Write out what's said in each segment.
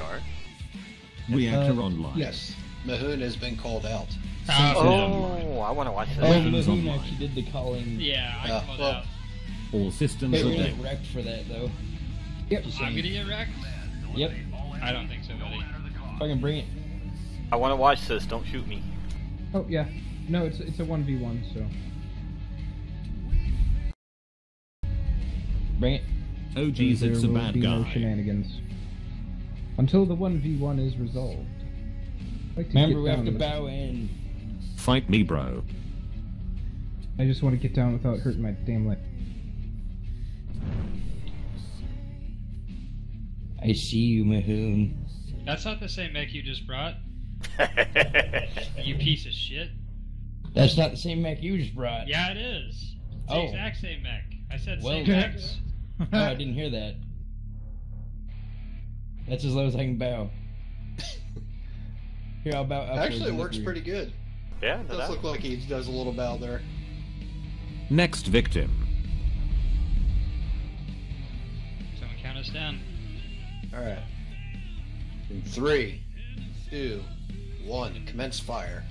are. Reactor Uh, online. Yes. Mehune has been called out. Oh, I want to watch this. Oh, Weapons Mehune actually did the calling. Yeah, I Yeah, called well- out. All systems are we're gonna dead. get wrecked for that though. Yep. Just I'm gonna get wrecked? Yep. I don't think so, buddy. Fucking bring it. I want to watch this. Don't shoot me. Oh yeah. No, it's it's a one v one. So Bring it. Oh geez, it's a will bad be no shenanigans until the one v one is resolved. Like Remember, we have to bow in. Fight me, bro. I just want to get down without hurting my damn leg. I see you, Mehune. That's not the same mech you just brought. You piece of shit. That's not the same mech you just brought. Yeah, it is. It's Oh. the exact same mech. I said Well, same then. mechs. Oh, I didn't hear that. That's as low as I can bow. Here, I'll bow upwards. Actually, it works weird. pretty good. yeah, no Does look like he does a little bow there. Next victim. Someone count us down. All right. In three, two, one, commence fire.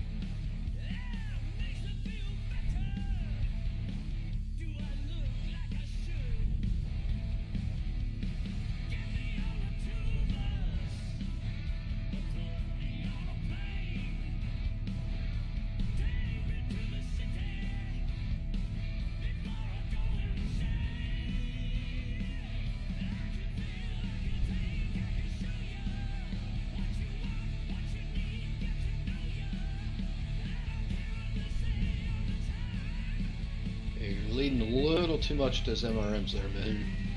Too much to MRMs there, man.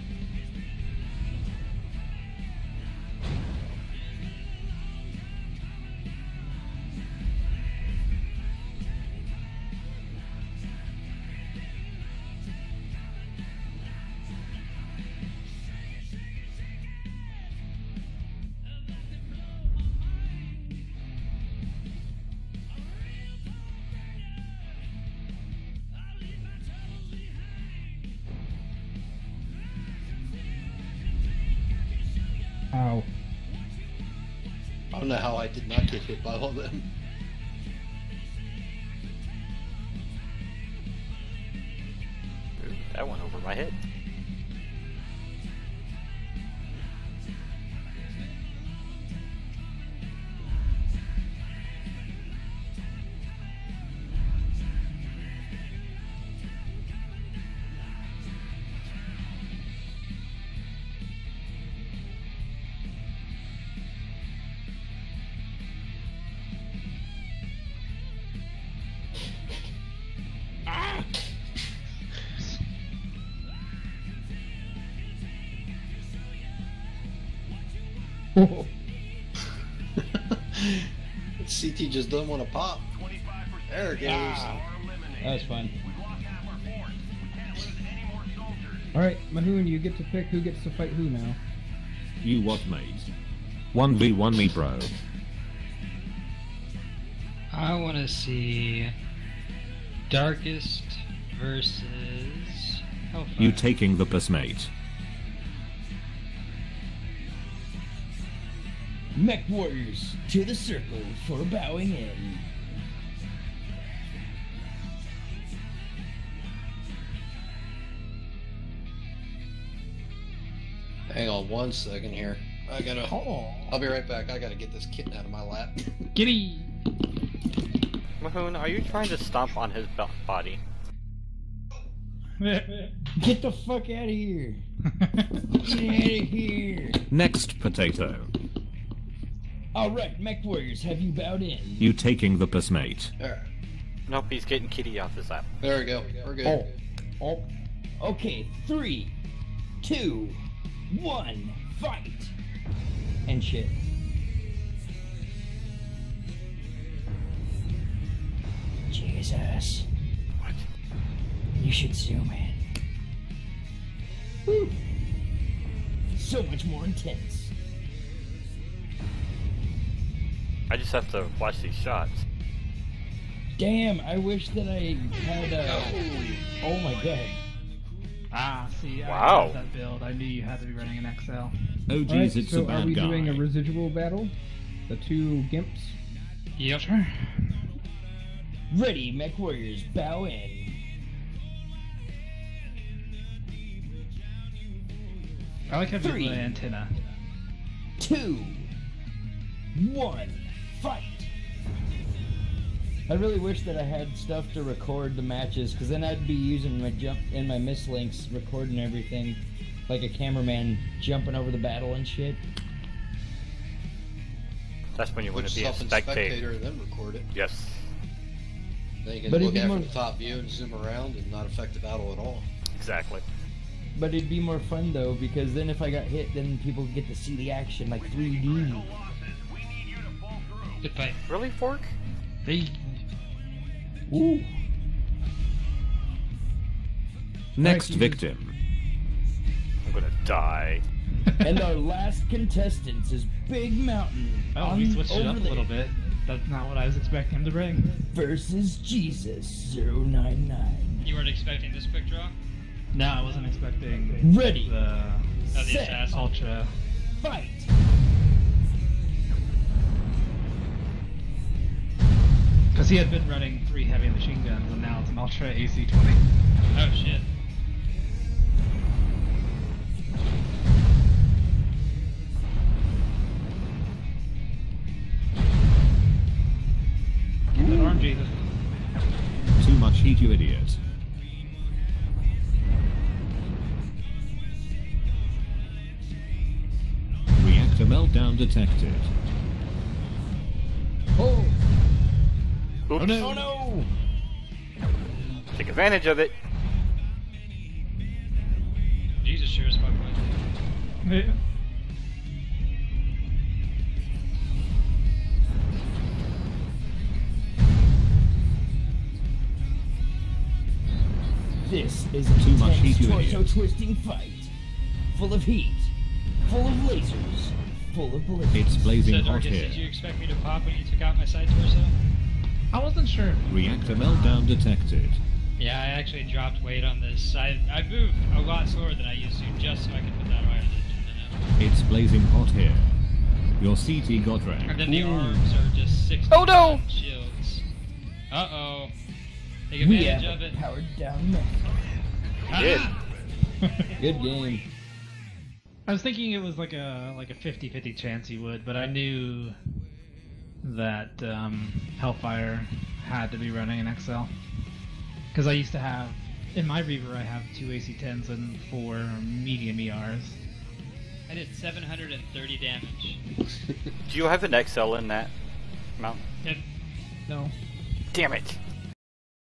Ow. I don't know how I did not get hit by all of them. That went over my head. CT just doesn't want to pop. There it goes. Ah, that was fun. All right, Mehune, you get to pick who gets to fight who now. You what, mate? 1v1 me, bro. I want to see Darkest versus Hellfire. You taking the piss, mate. Mech warriors to the circle for bowing in. Hang on one second here. I gotta. Oh. I'll be right back. I gotta get this kitten out of my lap. Giddy! Mehune, are you trying to stomp on his body? Get the fuck out of here! Get out of here! Next potato. Alright, Mech Warriors, have you bowed in? You taking the piss, mate. There. Nope, he's getting Kitty off his lap. There we go. We're good. Oh. Oh. Okay, three, two, one, fight! And shit. Jesus. What? You should zoom in. Woo. So much more intense. I just have to watch these shots. Damn, I wish that I had uh Oh my god. Ah, see, Wow. I had that build. I knew you had to be running an XL. Oh, geez, Alright, it's so a bad are we guy. doing a residual battle? The two gimps? Yep. Sure. Ready, mech warriors, bow in. I like having Three. the antenna. Two, one, fight. I really wish that I had stuff to record the matches, because then I'd be using my jump and my mislinks, recording everything, like a cameraman jumping over the battle and shit. That's when you want Put to be a spectator. spectator and then record it. Yes. Then you can But it'd look at it more- from the top view and zoom around and not affect the battle at all. Exactly. But it'd be more fun though, because then if I got hit, then people get to see the action like 3D. Good fight. Really, Fork? They Ooh. Next Alright, victim. I'm gonna die. and our last contestant is Big Mountain. Oh, on- he switched it over up a little bit. That's not what I was expecting him to bring. Versus Jesus 099. You weren't expecting this quick draw? No, I wasn't expecting Ready. the the Set. assassin. ultra. Fight. Because he had been running three heavy machine guns, and now it's an ultra AC-20. Oh shit. Get that arm, Jesus. Too much heat, you idiot. Reactor meltdown detected. Oh. Oops. Oh, oh no. Take advantage of it. Jesus sure as fuck would. Yeah. This is a Too much heat, torso idiot. twisting fight. Full of heat. Full of lasers. Full of ballistics. It's blazing So, hot here. did you expect me to pop when you took out my side torso? I wasn't sure. Reactor meltdown detected. Yeah, I actually dropped weight on this. I I moved a lot slower than I used to just so I could put that iron engine in it. It's blazing hot here. Your CT got And wrecked. then the Ooh. arms are just six. Oh, no! Shields. Uh oh. Take we advantage have of a it. powered down mech. He did. Ah! Good game. I was thinking it was like a like a 50-50 chance he would, but I knew that um, Hellfire had to be running an XL because I used to have in my Reaver I have two AC10s and four medium ERs. I did 730 damage. Do you have an XL in that mount? Yep. No, Damn it.